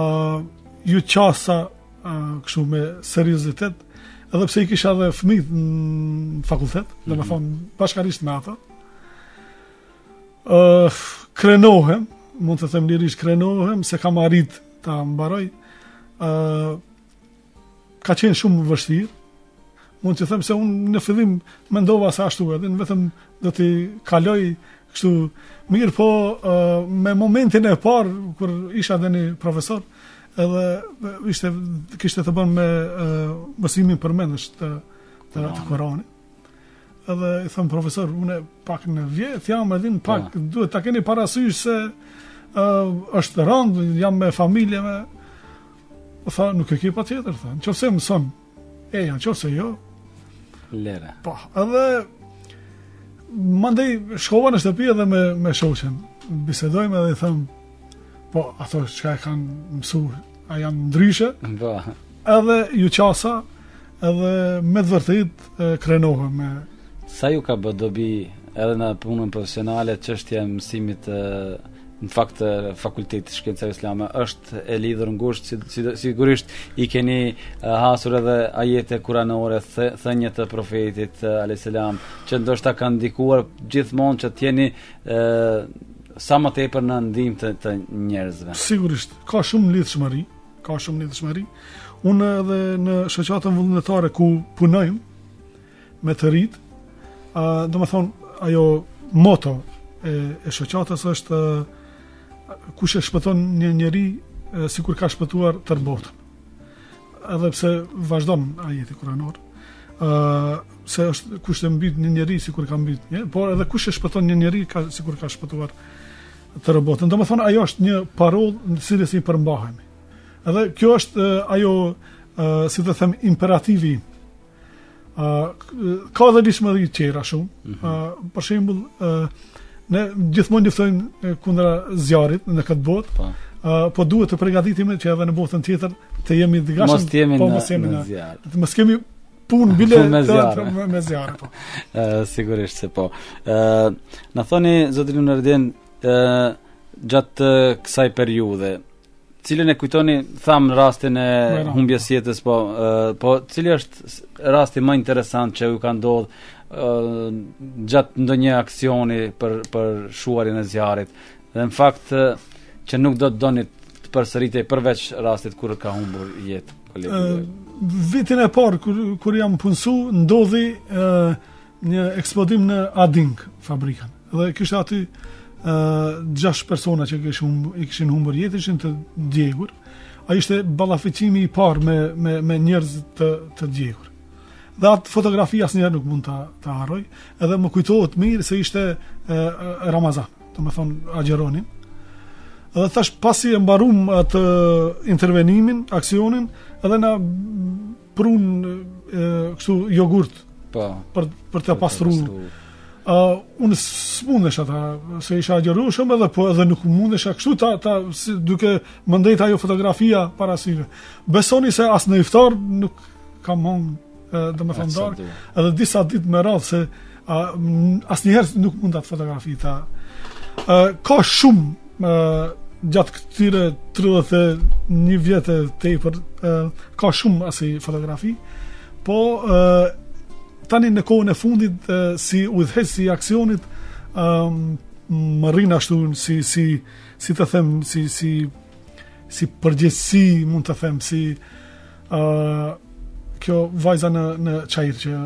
iu qasa a, kështu me seriozitet, edhe pse i kisha dhe fëmijët në fakultet, mm -hmm. domethënë bashkarisht me ato, uh, krenohem, mund të them lirisht krenohem, se kam arrit ta mbaroj, uh, Ka qenë shumë vështirë. Mund të them se unë në fillim mendova se ashtu edhe, në vetëm do t'i kaloj kështu mirë, po uh, me momentin e parë kur isha te një profesor, edhe ishte kishte të bënte me uh, mësimin përmendësh të të, të Kur'anit. Edhe i them profesor, une pak në vjet, jam edhe në pak, pa. Po. duhet ta keni parasysh se uh, është rëndë, jam me familje, më tha, nuk e ke patjetër, tha, në qoftë se mëson, eja, në qoftë se jo, lere. Po, edhe mandej shkova në shtëpi edhe me me shoqen. Bisedojmë edhe i them Po, a thu çka e kanë mësu, a janë ndryshe, po. edhe ju qasa, edhe me të vërtit krenohem... Sa ju ka bë dobi edhe në punën profesionale, çështja e mësimit, në fakt fakulteti i shkencave islame, është e lidhur ngusht, si, si, sigurisht i keni hasur edhe ajete kuranore, thë, thëniet të profetit, a.s. që ndoshta kanë ndikuar gjithmonë që të jeni Sa më tepër në ndihmë të, të njerëzve. Sigurisht, ka shumë lidhshmëri, ka shumë lidhshmëri. Unë edhe në shoqatën vullnetare ku punojmë me të rinjt, ë, uh, domethënë ajo moto e e shoqatës është uh, kush e shpëton një njeri uh, sikur ka shpëtuar tër botën. Edhe pse vazhdon ajeti kuranor, ë uh, se është kush e mbyt një njeri sikur ka mbyt, një, por edhe kush e shpëton një njeri ka sikur ka shpëtuar tërë botën. Domethënë ajo është një parolë në të cilën i përmbahemi. Edhe kjo është uh, ajo uh, si të them imperativi ka dhe lidhshmëri tjera shumë. Mm -hmm. për shembul, uh, ne gjithmonë luftojmë kundra zjarrit në këtë botë, po. Uh, po duhet të pregatitime që edhe në botën tjetër të jemi të gashëm. Mos të jemi po, në, në, në zjarr. Të mos kemi punë bile me zjarr. Me, me zjarr po. uh, sigurisht se po. Uh, na thoni, zoti Nuredin, uh, gjatë kësaj periudhe, Cilën e kujtoni, thamë rastin e humbjes jetës, po, po cili është rasti më interesant që ju ka ndodhë gjatë ndonjë aksioni për, për shuarjen e zjarrit? Dhe në fakt, që nuk do të donit të përsëritej përveç rastit kur ka humbur jetë kolegu. Vitin e parë kur kur jam punsu, ndodhi uh, një eksplodim në Ading fabrikën. Dhe kishte aty gjashtë persona që kishin i kishin humbur jetën, ishin të djegur. Ai ishte ballafaqimi i parë me me me njerëz të të djegur. Dhe atë fotografi asnjëherë nuk mund ta ta harroj, edhe më kujtohet mirë se ishte e, Ramazan, domethonë agjëronim. Dhe thash pasi e mbarum atë intervenimin, aksionin, edhe na prun kështu jogurt. Po. Për për të pastruar. Pastru. Uh, unë s'mundesha ta, se isha agjërueshëm edhe, po edhe nuk mundesha kështu ta, ta si, duke më ndejt ajo fotografia para syve. Besoni se as në iftar nuk kam hongër, domethonë, edhe disa dit me radhë se Asnjëherë nuk mund ta atë fotografi ta. Ka shumë gjatë këtyre 31 vjetëve tepër, ka shumë asi fotografi, po tani në kohën e fundit si udhëheqës i aksionit më rrin ashtu si si si të them si si si përgjegjësi mund të them si Ë uh, kjo vajza në në Çair që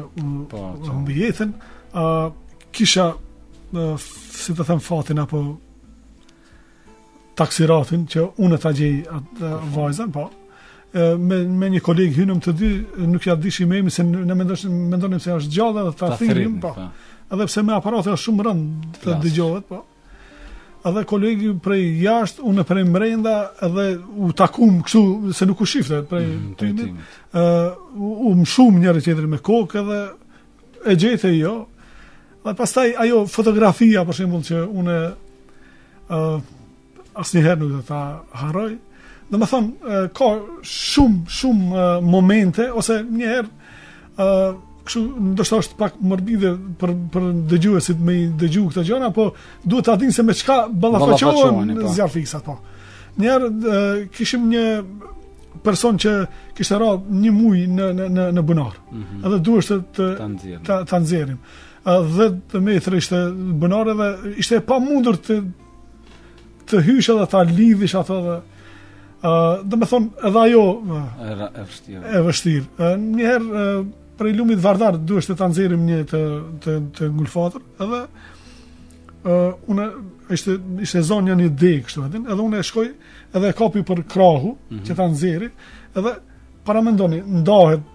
po, humbi jetën, ë uh, kisha uh, si të them fatin apo taksiratin që unë ta gjej atë uh, vajzën, po me me një koleg hynëm të dy nuk ja dishim emrin se ne mendosh mendonim se është gjallë dhe ta thirrim po. po edhe pse me aparate është shumë rëndë të dëgjohet po Edhe kolegi prej jashtë, unë prej mbrenda edhe u takum kështu se nuk u shifte prej mm, tymit. Ë uh, u mshum njëri tjetrin me kokë edhe e gjete, jo. Dhe pastaj ajo fotografia për shembull që unë ë uh, asnjëherë nuk do ta harroj. Domethënë uh, ka shumë shumë uh, momente ose njëherë Ë, kështu ndoshta është pak morbide për për dëgjuesit me i dëgju këto gjana, po duhet ta dinë se me çka ballafaqohen po. zjarrfikësat po. Njëherë kishim një person që kishte ra një muj në në në në bunar. Mm -hmm. Edhe duheshte ta ta nxjerrim. Ë 10 metra ishte bunari edhe ishte e pamundur të Të hysh edhe ta lidhish atë dhe ë uh, domethonë edhe ajo e vështirë. E vështirë. Uh, një herë uh, prej lumit Vardar duheshte ta nxjerrim një të të të ngulfatur, edhe ë uh, unë ishte ishte zonë në një degë kështu atë, edhe unë e shkoj edhe e kapi për krahu mm -hmm. që ta nxjerri, edhe paramendoni ndahet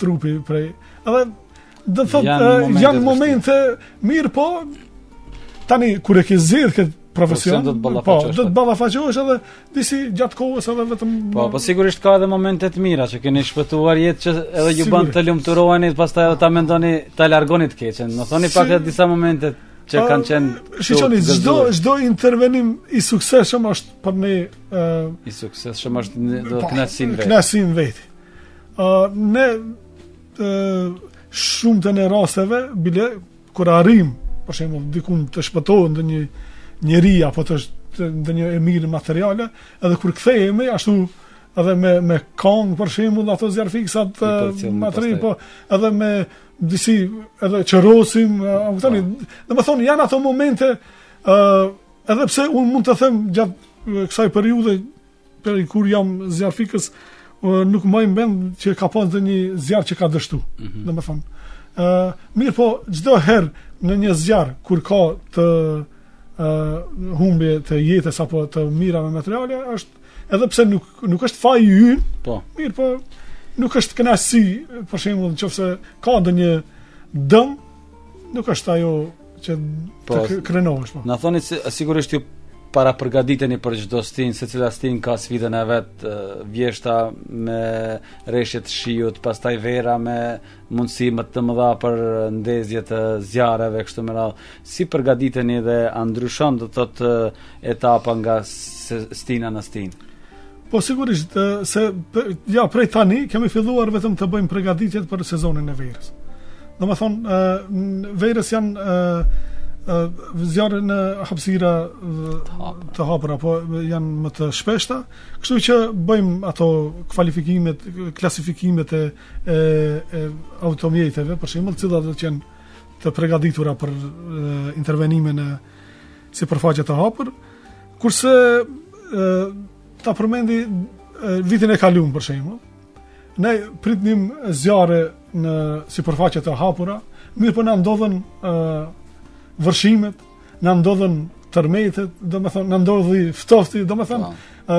trupi prej. Edhe do të thotë janë, momente, janë momente mirë po tani kur e ke zgjedh kët profesion do të ballafa po do të ballafaqosh edhe disi gjatë kohës edhe vetëm po po sigurisht ka edhe momente të mira që keni shpëtuar jetë që edhe ju bën të lumturoheni pastaj edhe ta mendoni ta largoni të keqen më thoni pak edhe disa momente që po, kanë qenë shikoni çdo çdo intervenim i suksesshëm është për ne i suksesshëm është do të po, kënaqësi në vete kënaqësi në vete Ë uh, ne ë uh, shumë të në rasteve bile kur arrim, për shembull, diku të shpëtohet ndonjë njeri apo ndonjë e mirë materiale, edhe kur kthehemi ashtu edhe me me këngë për shembull ato zjarrfiksat mirëpo edhe me disi edhe qerasim, a kuptoni? Po. Domethënë janë ato momente ë uh, edhe pse unë mund të them gjatë kësaj periudhe Prej kur jam zjarrfikës, nuk maj mend që ka pas ndonjë zjarr që ka dështu. Mm -hmm. Domethënë. Uh, mirëpo, çdo herë në një zjarr, kur ka të uh, humbje të jetës apo të mirave materiale, është edhe pse nuk, nuk është faji ynë, po. mirëpo, nuk është kënaqësi, për shembull, në qoftë se ka ndonjë dëm, nuk është ajo që po, të po, krenohesh po. Na thoni se sigurisht ju parapërgatiteni për çdo stinë, secila stinë ka sfidën e vet, vjeshta me reshje të shiut, pastaj vera me mundësi më të mëdha për ndezje të zjarreve kështu me radhë. Si përgatiteni dhe a ndryshon do të thotë etapa nga stina në stinë? Po sigurisht se ja prej tani kemi filluar vetëm të bëjmë përgatitjet për sezonin e verës. Domethënë verës janë zjarre në hapësira të hapura, po janë më të shpeshta, kështu që bëjmë ato kualifikimet, klasifikimet e, e, e automjeteve, për shembull, cilat do të jenë të përgatitura për e, intervenime në sipërfaqe të hapur, kurse ë ta përmendi vitin e kaluar për shembull, ne pritnim zjarre në sipërfaqe të hapura, mirëpo na ndodhën ë vërshimet, na ndodhën tërmetet, domethënë, na ndodhi ftofti, domethënë, po.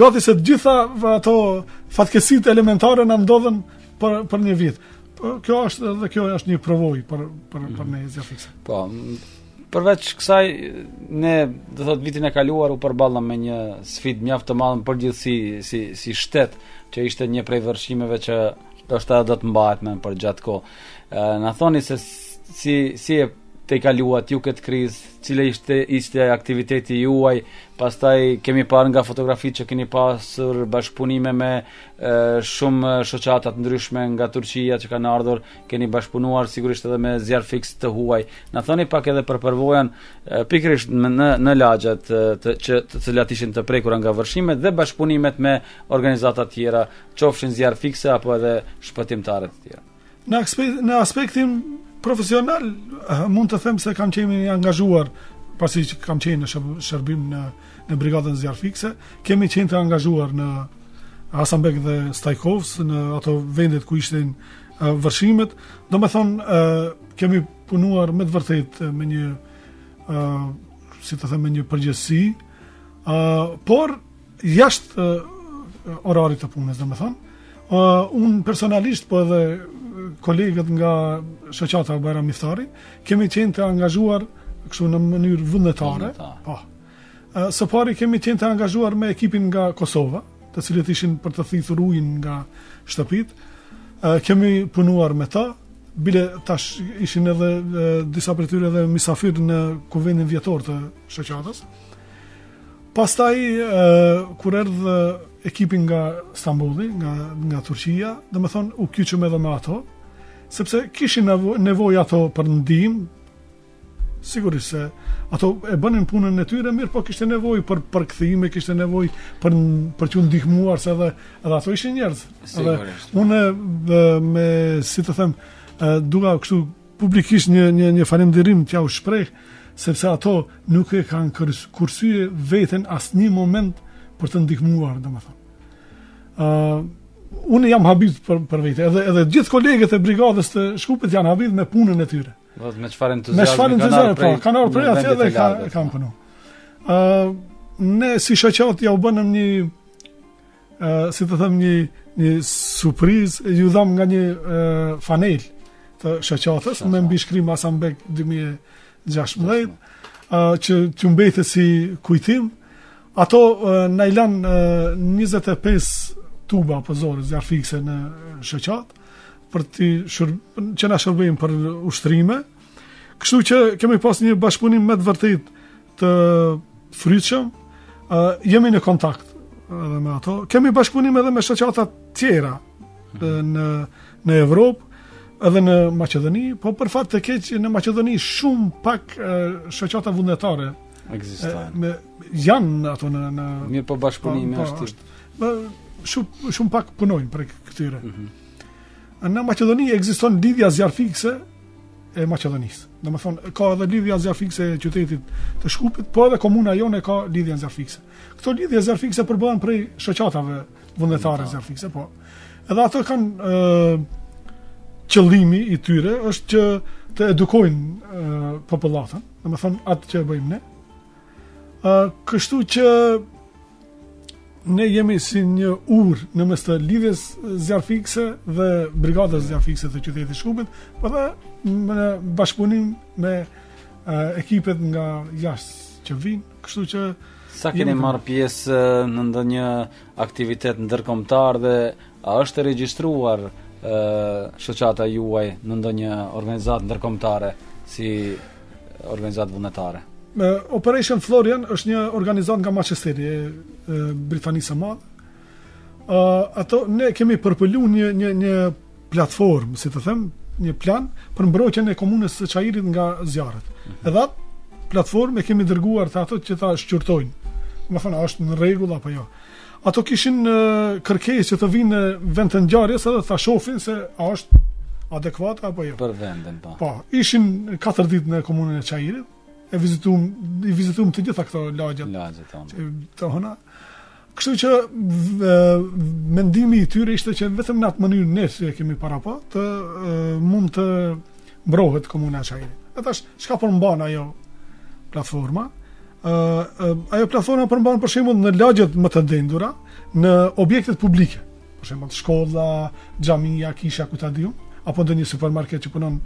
gati se të gjitha ato fatkeqësitë elementare na ndodhën për, për një vit. Po, kjo është dhe kjo është një provojë për, për, për mhm. ne zjarrfikësit. Po, Përveç kësaj, ne, domethënë, vitin e kaluar u përballëm me një sfidë mjaft të madhe për gjithë si si si shtet, që ishte një prej vërshimeve që do të do të mbahet mend për gjatë kohë. Na thoni se si si e tejkaluat ju këtë krizë, cili ishte ishte aktiviteti juaj, pastaj kemi parë nga fotografitë që keni pasur bashkëpunime me e, shumë shoqata të ndryshme nga Turqia që kanë ardhur, keni bashkëpunuar sigurisht edhe me zjarrfikës të huaj. Na thoni pak edhe për përvojën pikërisht në në lagjet të që të cilat ishin të prekura nga vërshimet dhe bashkëpunimet me organizata të tjera, qofshin zjarrfikëse apo edhe shpëtimtarë të tjerë. Në aspekt, në aspektin profesional eh, mund të them se kam qenë i angazhuar pasi që kam qenë në shërbim në në brigadën zjarrfikëse, kemi qenë të angazhuar në Hasanbeg dhe Stajkovc në ato vendet ku ishin vërshimet. Domethënë, kemi punuar me të vërtetë me një, si të them, me një përgjegjësi, por jashtë orarit të punës, domethënë. Unë personalisht, po edhe kolegët nga shoqata Bajram Iftari, kemi qenë të angazhuar kështu në mënyrë vullnetare. Po. Së pari kemi qenë të angazhuar me ekipin nga Kosova, të cilët ishin për të thithur ujin nga shtëpitë. Kemi punuar me ta, bile tash ishin edhe disa prej tyre edhe misafirë në kuvendin vjetor të shoqatës. Pastaj, kur erdh ekipi nga Stambolli, nga, nga Turqia, domethënë, u kyqëm edhe me ato, sepse kishin nevojë ato për ndihmë, Sigurisht se ato e bënin punën e tyre, mirëpo kishte nevojë për përkthime, kishte nevojë për për të ndihmuar se edhe edhe ato ishin njerëz. Sigurisht. Edhe, unë dhe, me si të them, dua kështu publikisht një një një falënderim t'jau shpreh sepse ato nuk e kanë kursy veten asnjë moment për të ndihmuar, domethënë. ë uh, Unë jam habit për, për vete, edhe, edhe gjithë kolegët e brigadës të Shkupit janë habit me punën e tyre. Do të me çfarë entuziazmi kanë. Me çfarë entuziazmi po, kanë ardhur prej atje dhe kanë kanë punuar. Ë uh, ne si shoqatë jau bëmë një ë uh, si të them një një surprizë, ju dhamë nga një uh, fanellë të shoqatës me mbishkrim Hasanbeg 2016 uh, që t'ju mbetet si kujtim. Ato uh, na i lanë uh, 25 tuba apo zorrë zjarrfikëse në shoqatë për të që na shërbejnë për ushtrime. Kështu që kemi pas një bashkëpunim me të vërtetë të frytshëm, uh, jemi në kontakt edhe me ato. Kemi bashkëpunim edhe me shoqata tjera në në Evropë edhe në Maqedoni, po për fat të keq në Maqedoni shumë pak shoqata vullnetare ekzistojnë. Me janë ato në në Mirë po bashkëpunimi po, po, është. Shumë shumë pak punojnë prej këtyre. Mm -hmm. Në Maqedoni ekziston lidhja zjarrfikëse e Maqedonisë. Domethënë ka edhe lidhja zjarrfikëse e qytetit të Shkupit, po edhe komuna jonë ka lidhje zjarrfikëse. Këto lidhje zjarrfikëse përbëhen prej shoqatave vullnetare zjarrfikëse, po. Edhe ato kanë ë qëllimi i tyre është që të edukojnë popullatën, domethënë atë që bëjmë ne. ë kështu që Ne jemi si një urë në mes të lidhjes zjarrfikëse dhe brigadës zjarrfikëse të qytetit të Shkupit, por dhe në bashkëpunim me ekipet nga jashtë që vijnë, kështu që sa keni marrë pjesë në ndonjë aktivitet ndërkombëtar dhe a është e regjistruar shoqata juaj në ndonjë organizatë ndërkombëtare si organizatë vullnetare. Operation Florian është një organizatë nga Manchesteri, e, e Britanisë së Madhe. Ë ato ne kemi përpiluar një një një platformë, si të them, një plan për mbrojtjen e komunës së Çairit nga zjarret. Mm -hmm. Edhe atë platformë e kemi dërguar te ato që ta shqyrtojnë. Domethënë, është në rregull apo jo? Ato kishin kërkesë që të vijnë në vend të ngjarjes edhe ta shohin se a është adekuate apo jo. Për vendin po. Po, ishin 4 ditë në komunën e Çairit, e vizituam, i vizituam të gjitha këto lagje. Lagjet tona. Kështu që e, mendimi i tyre ishte që vetëm në atë mënyrë ne si e kemi parapa, të e, mund të mbrohet komuna e Çairit. E tash çka përmban ajo platforma? ë uh, uh, ajo platforma përmban për shembull në lagjet më të dendura, në objektet publike, për shembull shkolla, xhamia, kisha ku ta di un, apo ndonjë supermarket që punon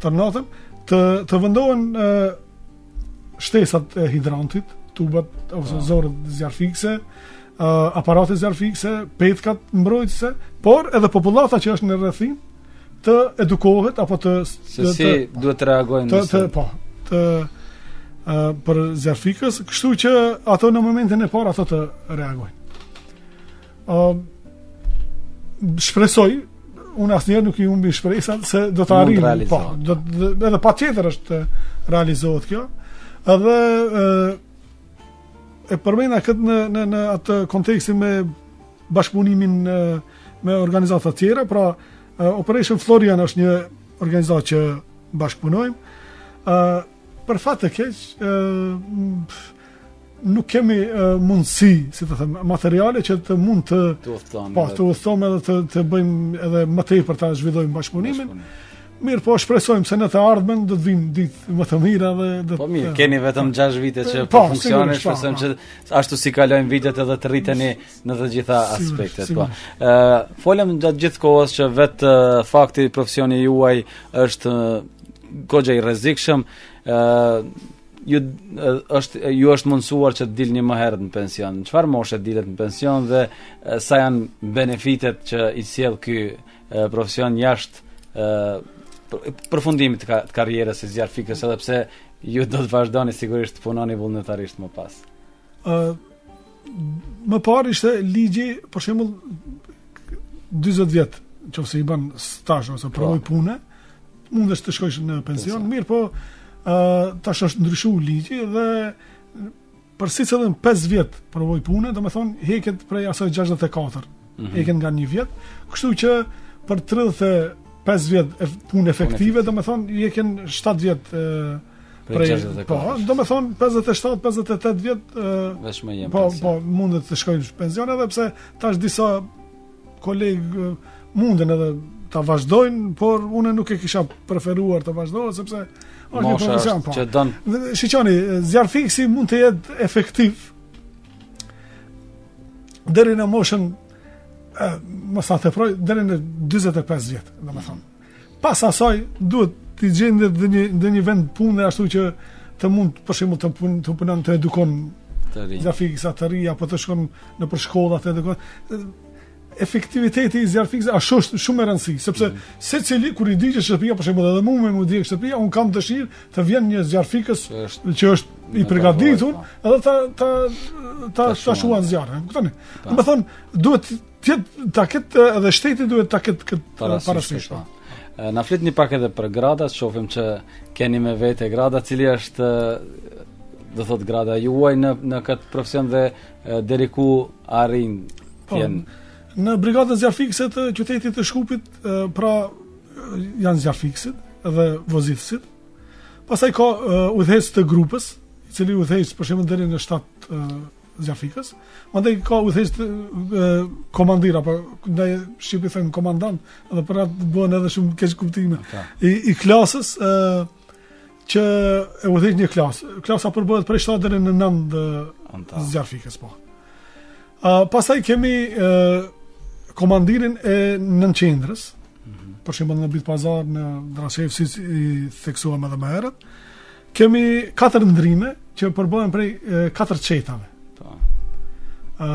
të natën, të të vendosen ë uh, shtesat e hidrantit, tubat ose oh. zorrët zjarrfikëse, uh, aparate zjarrfikëse, petkat mbrojtëse, por edhe popullata që është në rrethinë, të edukohet apo të se si duhet të reagojnë të, të po të ë për zjarrfikës, kështu që ato në momentin e parë ato të reagojnë. ë uh, shpresoj unë asnjëherë nuk i humbi shpresat se do ta arrijmë. Po, do edhe patjetër është realizohet kjo. Edhe ë e përmenda këtë në në në atë kontekstin me bashkëpunimin me organizata të tjera, pra Operation Florian është një organizatë që bashkëpunojmë. Ë për fat të keq, ë nuk kemi uh, mundësi, si të them, materiale që të mund të të udhëtojmë edhe të të bëjmë edhe më tej për ta zhvillojmë bashkëpunimin. Mirëpo shpresojmë se në të ardhmen do të vijnë ditë më të mira dhe do të Po mirë, keni vetëm 6 vite që po, po funksionon, po, shpresojmë që ashtu si kalojnë vitet edhe të rriteni në të gjitha aspektet, po. Ë, folëm gjatë gjithë kohës që vetë fakti profesioni juaj është goxha i rrezikshëm, ë ju është ju është mundësuar që të dilni më herët në pension. Çfarë moshe dilet në pension dhe sa janë benefitet që i sjell ky profesion jashtë përfundimit të karrierës së zjarrfikës edhe pse ju do të vazhdoni sigurisht të punoni vullnetarisht më pas. Ë uh, më parë ishte ligji, për shembull 40 vjet, nëse i bën stazh ose po. përvojë pune, mundesh të shkosh në pension, mirëpo ë uh, tash është ndryshuar ligji dhe Për secilën 5 vjet përvojë pune, domethënë, heket prej asaj 64, mm -hmm. heket nga një vjet, kështu që për 35 vjet punë efektive, domethënë, heken 7 vjet e, prej 64. Po, domethënë, 57-58 vjet, e, po, po, mundet të shkojnë në pension edhe pse tash disa Kolegë munden edhe ta vazhdojnë, por unë nuk e kisha preferuar të vazhdojnë, sepse është një profesion. Po. Që don... Shiqoni, zjarrfikësi mund të jetë efektiv, deri në moshën, mesatare prej, deri në 45 vjet, domethënë. Pas asaj duhet t'i gjendet një, një vend pune ashtu që të mund për shembull të punon të edukon të ri. Zjarrfikësa të ri apo të shkon nëpër shkolla të edukon. Efektiviteti i zjarrfikësit ashtu është shumë e rëndësishme, sepse mm. secili kur i digjet shtëpia për shembull edhe mua mund të më digjet shtëpia, un kam dëshirë të vjen një zjarrfikës që është që është i përgatitur, edhe ta ta ta shuan zjarrin. Kuptoni? Domethënë duhet Të ta ketë edhe shteti duhet ta ketë kët parasysh. Po. Na flitni pak edhe për gradat, shohim që keni me vete grada, cili është do thotë grada juaj në në kët profesion dhe deri ku arrin po, t'jenë. Në brigadën zjarrfikëse të qytetit të Shkupit, pra janë zjarrfikësit dhe vozitësit. Pastaj ka udhëheqës të grupës, i cili udhëheq për shembull deri në 7 Zjarrfikës. Mandej ka udhëheqës komandir apo në shqip i thonë komandant, edhe për atë bëhen edhe shumë keqkuptime. I, i klasës ë që e udhëheq një klasë. Klasa përbohet prej 7 deri në 9 zjarrfikës po. Ë pastaj kemi ë komandirin e nënqendrës. Mm -hmm. Për shembull në Bit Pazar në Draçevë si i theksuam edhe më herët. Kemi katër ndërrime që përbohen prej katër çetave. Po. Ë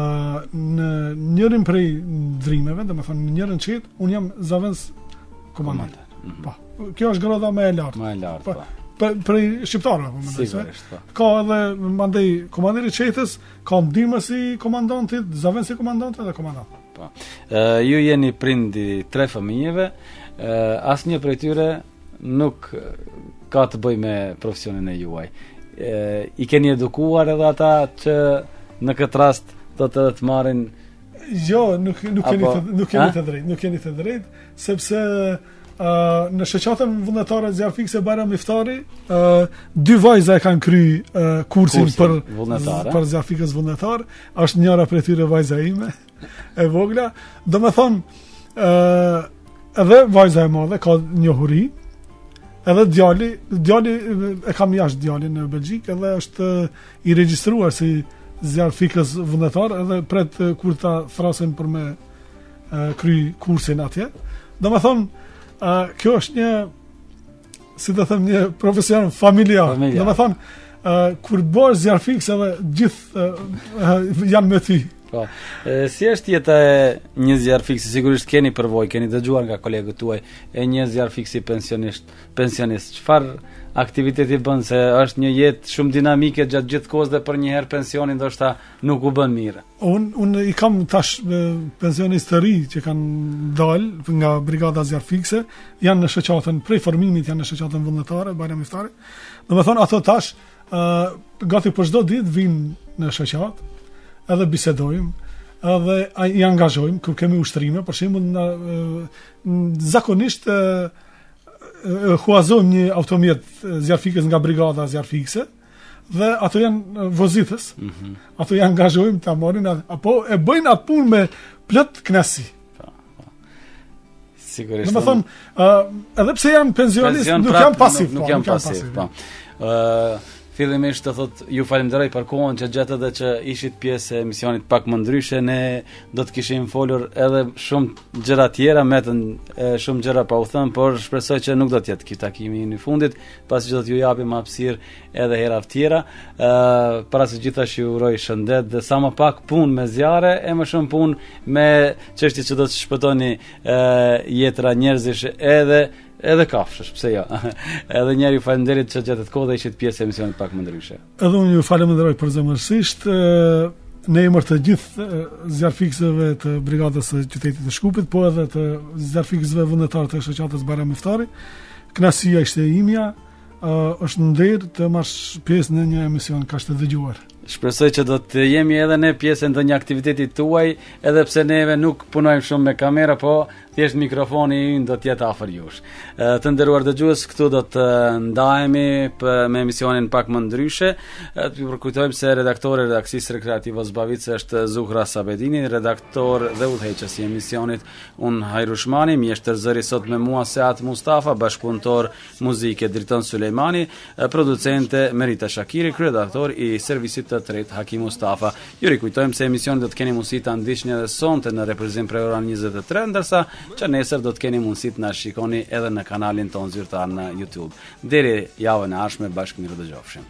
në njërin prej ndërrimeve, domethënë në njërën çetë, unë jam zëvendëskomandant. Mhm. Po. Kjo është grada më e lartë. Më e lartë. Po. po për për shqiptarë apo me thënë. Po. Ka edhe mandej komandiri i çetës, ka ndihmësi i komandantit, zëvendëskomandant edhe komandant. Po. Ë ju jeni prind i tre fëmijëve, ë asnjë prej tyre nuk ka të bëjë me profesionin e juaj. E, I keni edukuar edhe ata që në këtë rast do të të marrin Jo, nuk nuk keni të, nuk keni të drejtë, nuk keni të drejtë, sepse ë në shoqatën vullnetare zjarrfikëse Bajram Miftari, ë dy vajza e kanë kry kursin, kursin për vullnetar, për zjarrfikës vullnetar, është njëra prej tyre vajza ime. e vogla, domethënë, edhe vajza e madhe ka njohuri, edhe djali, djali e kam jashtë djalin në Belgjikë, edhe është i regjistruar si zjarrfikës vullnetar, edhe pret kur ta thrasin për me kry kursin atje. Domethënë, kjo është një si të them një profesion familjar. familjar. Domethënë uh, kur bëhesh zjarrfikës edhe gjithë uh, janë me ty. Po. Si është jeta e një zjarrfikësi? Sigurisht keni përvojë, keni dëgjuar nga kolegët tuaj e një zjarrfikësi pensionist, pensionist. Çfarë aktiviteti bën se është një jetë shumë dinamike gjatë gjithë kohës dhe përnjëherë pensioni ndoshta nuk u bën mirë. Unë unë i kam tash pensionistë të ri që kanë dalë nga brigada zjarrfikëse, janë në shoqatën, prej formimit janë në shoqatën vullnetare, Bajram Miftari. Domethënë, ato tash, uh, gati për çdo ditë vijnë në shoqatë, edhe bisedojmë, edhe i angazhojmë, kur kemi ushtrime, për shembull, në, në, zakonisht, uh, huazojmë një automjet zjarrfikës nga brigada zjarrfikëse, dhe ato janë vozitës, mm -hmm. ato i angazhojmë ta marrin, apo e bëjnë atë punë me plot knaqësi. Po, po. Sigurisht. Domethënë, uh, edhe pse janë pensionistë, nuk janë pasivë. Nuk, po, janë pasivë, po. Uh, fillimisht zoti Tot ju falënderoj për kohën që gjetët dhe që ishit pjesë e emisionit pak më ndryshe ne do të kishim folur edhe shumë gjëra tjera mbetën shumë gjëra pa u thënë por shpresoj që nuk do të jetë ky takimi i fundit pasi që do t'ju japim hapësirë edhe hera të tjera. Ë para së gjithash ju uroj shëndet dhe sa më pak punë me zjarre e më shumë punë me çështje që do të shpëtoni ë jetra njerëzish edhe edhe kafshësh, pse jo. edhe njëherë ju faleminderit që gjetët kohë dhe ishit pjesë e emisionit pak më ndryshe. Edhe unë ju faleminderoj përzemërsisht në emër të gjithë zjarrfikësve të brigadës së qytetit të Shkupit, po edhe të zjarrfikësve vullnetarë të shoqatës Bara Miftari. Kënaqësia ishte imja, uh, është ndër të marrësh pjesë në një emision kështu të dëgjuar. Shpresoj që do të jemi edhe ne pjesë e ndonjë aktiviteti tuaj, edhe pse neve nuk punojmë shumë me kamera, po Thjesht mikrofoni i ynë do të jetë afër jush. Të nderuar dëgjues, këtu do të ndahemi me emisionin pak më ndryshe. Ju përkujtojmë se redaktore e redaksisë rekreativo-zbavitëse është Zuhra Sabedini, redaktor dhe udhëheqës i emisionit unë Hajrush Mani, mjeshtër zëri sot me mua Seat Mustafa, bashkëpunëtor muzike Driton Sulejmani, producente Merita Shakiri, kryeredaktor i servisit të tretë Hakim Mustafa. Ju rikujtojmë se emisionin do të keni mundësi ta ndiqni edhe sonte në reprizim prej orës 23, ndërsa që nesër do të keni mundësi të na shikoni edhe në kanalin tonë zyrtar në YouTube. Deri javën e ardhshme bashkë mirë dëgjofshim.